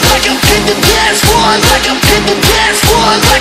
like I'm in the dance one. like I'm in the dance one.